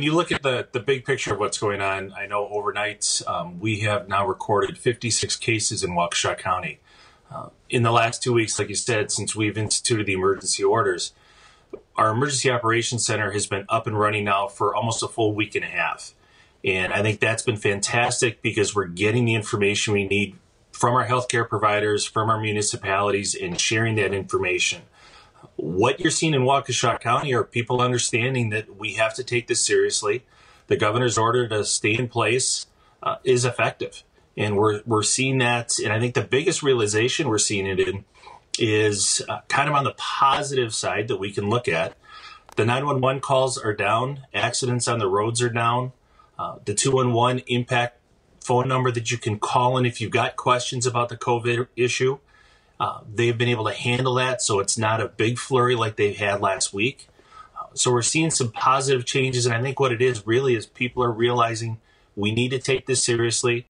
when you look at the, the big picture of what's going on, I know overnight um, we have now recorded 56 cases in Waukesha County. Uh, in the last two weeks, like you said, since we've instituted the emergency orders, our emergency operations center has been up and running now for almost a full week and a half. And I think that's been fantastic because we're getting the information we need from our healthcare providers, from our municipalities, and sharing that information what you're seeing in Waukesha County are people understanding that we have to take this seriously. The governor's order to stay in place uh, is effective. And we're, we're seeing that. And I think the biggest realization we're seeing it in is uh, kind of on the positive side that we can look at. The 911 calls are down, accidents on the roads are down. Uh, the 211 impact phone number that you can call in if you've got questions about the COVID issue uh, they've been able to handle that, so it's not a big flurry like they had last week. Uh, so we're seeing some positive changes, and I think what it is really is people are realizing we need to take this seriously.